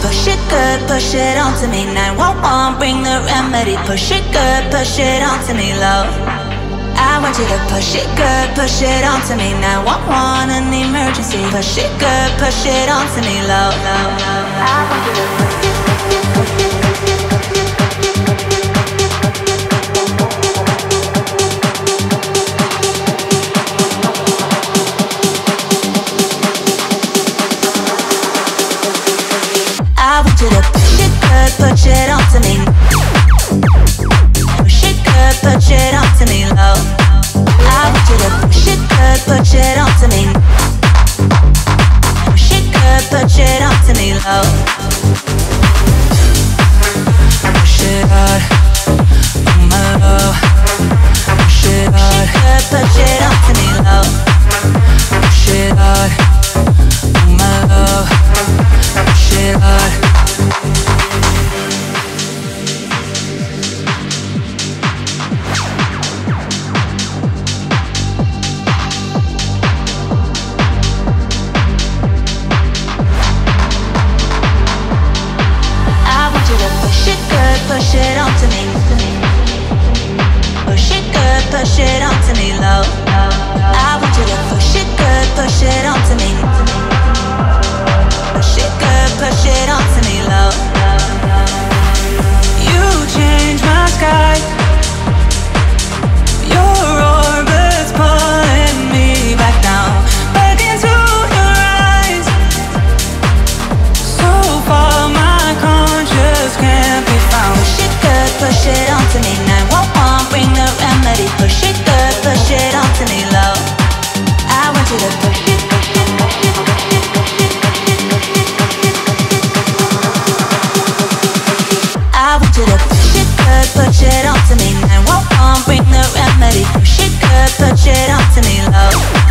push it good, push it onto me. 911, bring the remedy. Push it good, push it onto me, low. I want you to push it good, push it onto me. 911, an emergency. Push it good, push it onto me, low, low. I want you to push it, push it, push it. I push it me low. I Push it on to me, love.